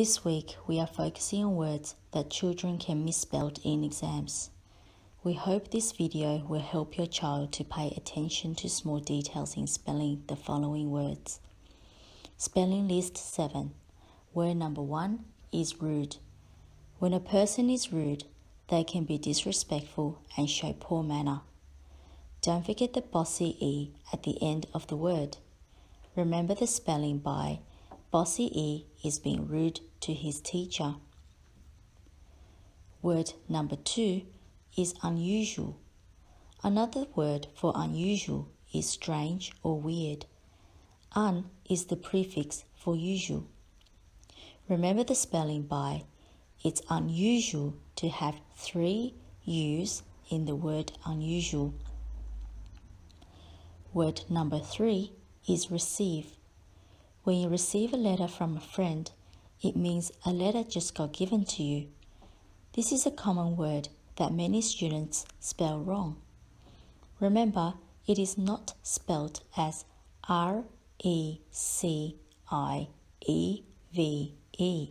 This week we are focusing on words that children can misspell in exams. We hope this video will help your child to pay attention to small details in spelling the following words. Spelling list 7. Word number 1 is rude. When a person is rude, they can be disrespectful and show poor manner. Don't forget the bossy E at the end of the word. Remember the spelling by Bossy E is being rude to his teacher. Word number two is unusual. Another word for unusual is strange or weird. Un is the prefix for usual. Remember the spelling by it's unusual to have three U's in the word unusual. Word number three is receive. When you receive a letter from a friend, it means a letter just got given to you. This is a common word that many students spell wrong. Remember, it is not spelled as R E C I E V E.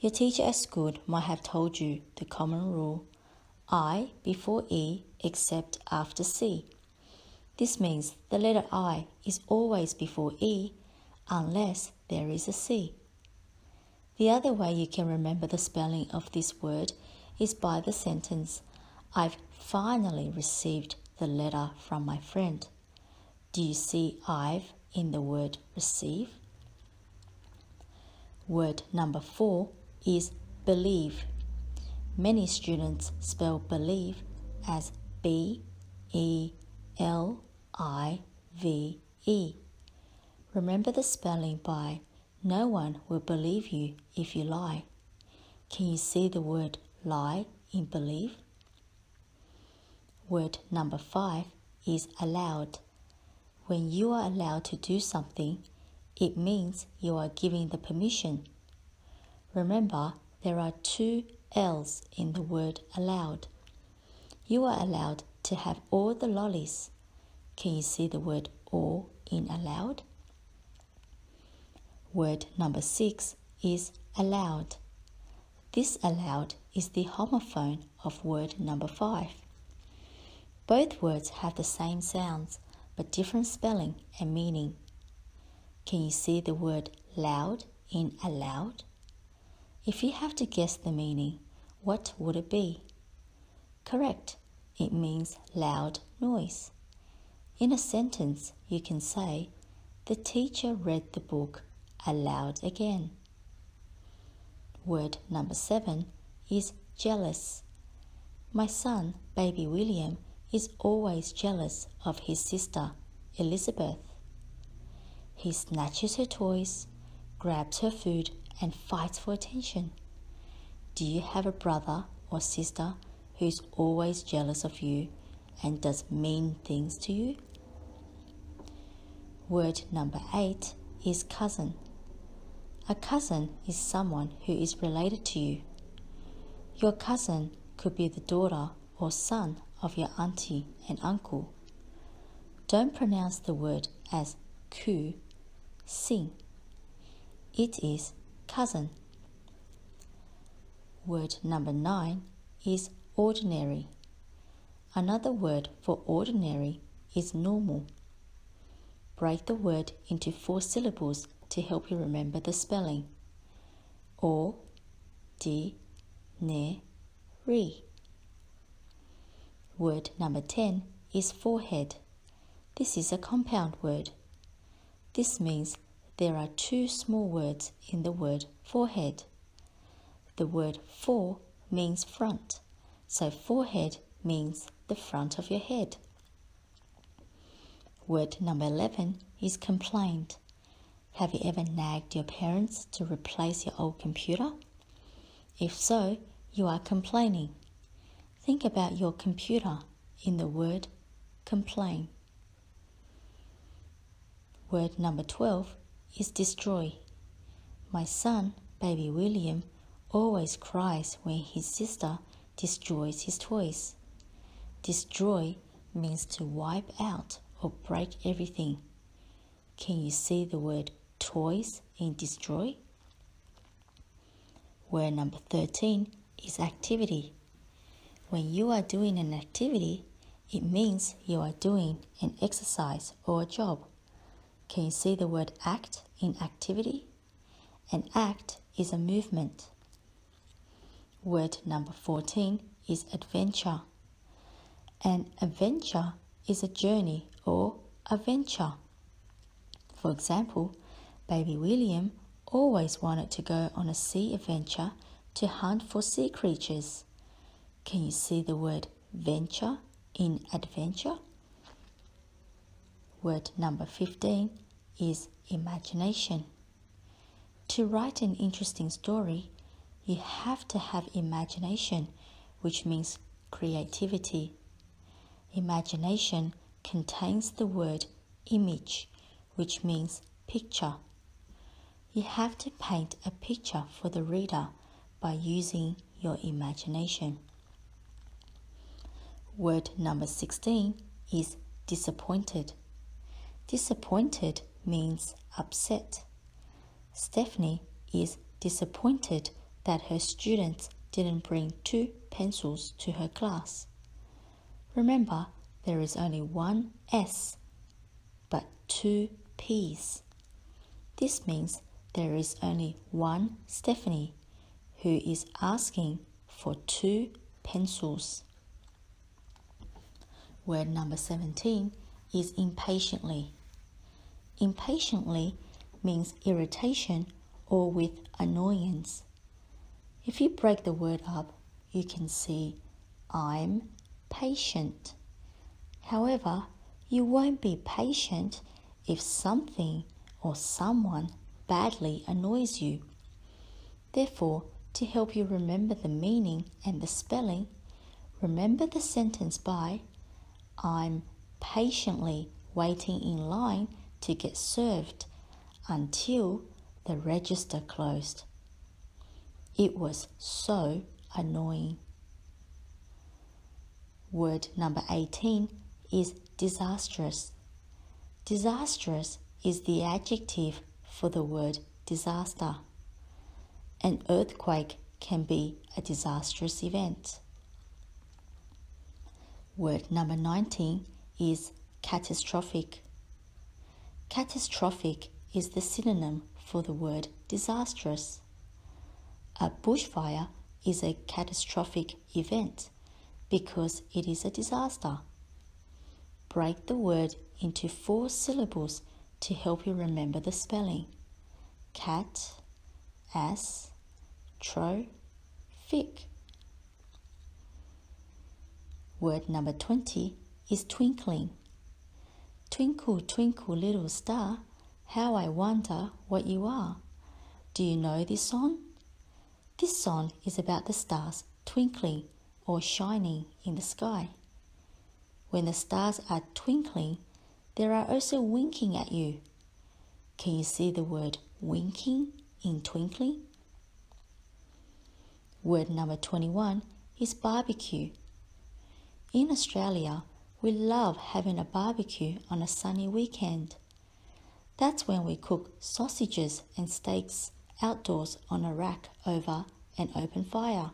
Your teacher at school might have told you the common rule I before E except after C. This means the letter I is always before E unless there is a C. The other way you can remember the spelling of this word is by the sentence, I've finally received the letter from my friend. Do you see I've in the word receive? Word number four is believe. Many students spell believe as B E L I V E. Remember the spelling by no one will believe you if you lie. Can you see the word lie in believe? Word number five is allowed. When you are allowed to do something, it means you are giving the permission. Remember, there are two L's in the word allowed. You are allowed to have all the lollies. Can you see the word all in allowed? Word number six is aloud. This aloud is the homophone of word number five. Both words have the same sounds but different spelling and meaning. Can you see the word loud in aloud? If you have to guess the meaning, what would it be? Correct, it means loud noise. In a sentence, you can say, The teacher read the book aloud again. Word number seven is jealous. My son, baby William, is always jealous of his sister, Elizabeth. He snatches her toys, grabs her food, and fights for attention. Do you have a brother or sister who's always jealous of you and does mean things to you? Word number eight is cousin. A cousin is someone who is related to you. Your cousin could be the daughter or son of your auntie and uncle. Don't pronounce the word as ku, sing. It is cousin. Word number nine is ordinary. Another word for ordinary is normal. Break the word into four syllables to help you remember the spelling. O, D, Ne, Re. Word number 10 is forehead. This is a compound word. This means there are two small words in the word forehead. The word fore means front, so forehead means the front of your head. Word number 11 is complained. Have you ever nagged your parents to replace your old computer? If so, you are complaining. Think about your computer in the word complain. Word number 12 is destroy. My son, baby William, always cries when his sister destroys his toys. Destroy means to wipe out or break everything. Can you see the word toys in destroy? Word number 13 is activity. When you are doing an activity, it means you are doing an exercise or a job. Can you see the word act in activity? An act is a movement. Word number 14 is adventure. An adventure is a journey or a venture. For example, baby William always wanted to go on a sea adventure to hunt for sea creatures. Can you see the word venture in adventure? Word number 15 is imagination. To write an interesting story, you have to have imagination, which means creativity. Imagination contains the word image, which means picture. You have to paint a picture for the reader by using your imagination. Word number 16 is disappointed. Disappointed means upset. Stephanie is disappointed that her students didn't bring two pencils to her class. Remember, there is only one S, but two P's. This means there is only one Stephanie who is asking for two pencils. Word number 17 is impatiently. Impatiently means irritation or with annoyance. If you break the word up, you can see I'm patient. However, you won't be patient if something or someone badly annoys you. Therefore, to help you remember the meaning and the spelling, remember the sentence by I'm patiently waiting in line to get served until the register closed. It was so annoying. Word number 18 is disastrous. Disastrous is the adjective for the word disaster. An earthquake can be a disastrous event. Word number 19 is catastrophic. Catastrophic is the synonym for the word disastrous. A bushfire is a catastrophic event because it is a disaster. Break the word into four syllables to help you remember the spelling cat, ass, tro, fic. Word number 20 is twinkling. Twinkle, twinkle, little star, how I wonder what you are. Do you know this song? This song is about the stars twinkling or shining in the sky. When the stars are twinkling, they are also winking at you. Can you see the word winking in twinkling? Word number 21 is barbecue. In Australia, we love having a barbecue on a sunny weekend. That's when we cook sausages and steaks outdoors on a rack over an open fire.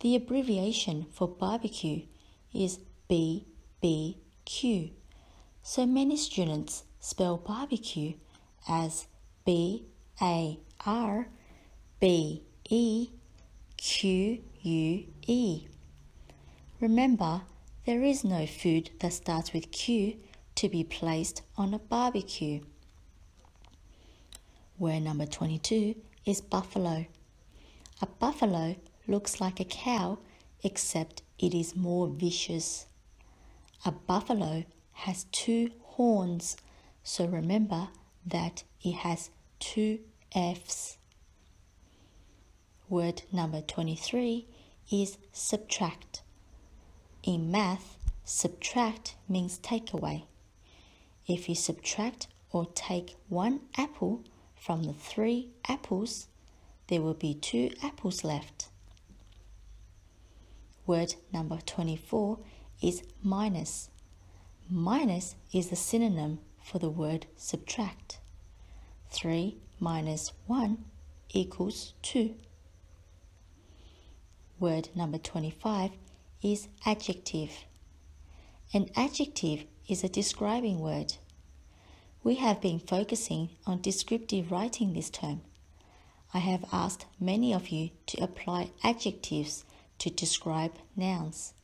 The abbreviation for barbecue is BBQ, so many students spell barbecue as B A R B E Q U E. Remember, there is no food that starts with Q to be placed on a barbecue. Word number 22 is buffalo. A buffalo looks like a cow except it is more vicious. A buffalo has two horns, so remember that it has two F's. Word number 23 is subtract. In math, subtract means take away. If you subtract or take one apple from the three apples, there will be two apples left. Word number 24 is minus. Minus is the synonym for the word subtract. 3 minus 1 equals 2. Word number 25 is adjective. An adjective is a describing word. We have been focusing on descriptive writing this term. I have asked many of you to apply adjectives to describe nouns.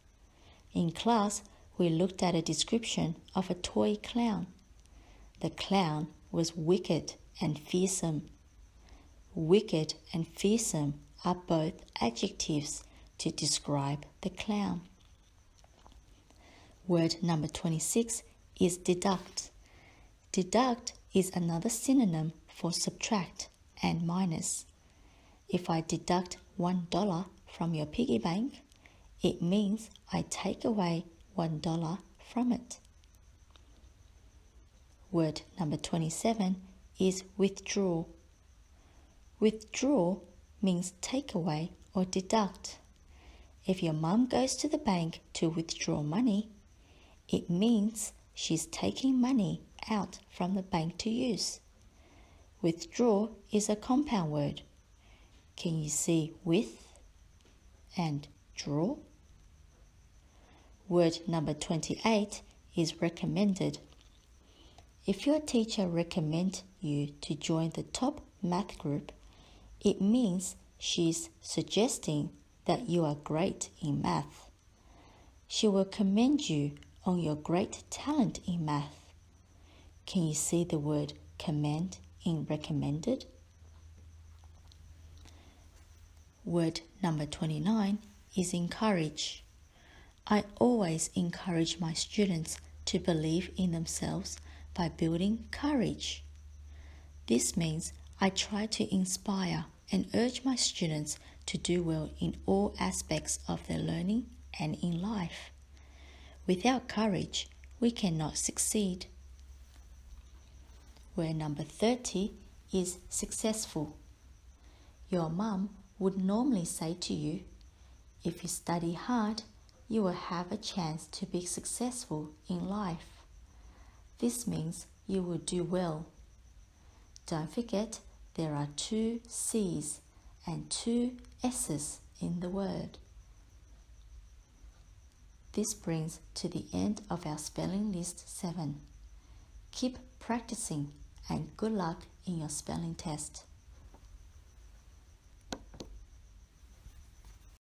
In class, we looked at a description of a toy clown. The clown was wicked and fearsome. Wicked and fearsome are both adjectives to describe the clown. Word number 26 is deduct. Deduct is another synonym for subtract and minus. If I deduct $1 from your piggy bank, it means I take away $1 from it. Word number 27 is withdraw. Withdraw means take away or deduct. If your mum goes to the bank to withdraw money, it means she's taking money out from the bank to use. Withdraw is a compound word. Can you see with and draw? Word number 28 is recommended. If your teacher recommends you to join the top math group, it means she's suggesting that you are great in math. She will commend you on your great talent in math. Can you see the word commend in recommended? Word number 29 is encourage. I always encourage my students to believe in themselves by building courage. This means I try to inspire and urge my students to do well in all aspects of their learning and in life. Without courage, we cannot succeed. Where number 30 is successful. Your mum would normally say to you, if you study hard, you will have a chance to be successful in life. This means you will do well. Don't forget there are two C's and two S's in the word. This brings to the end of our spelling list 7. Keep practicing and good luck in your spelling test.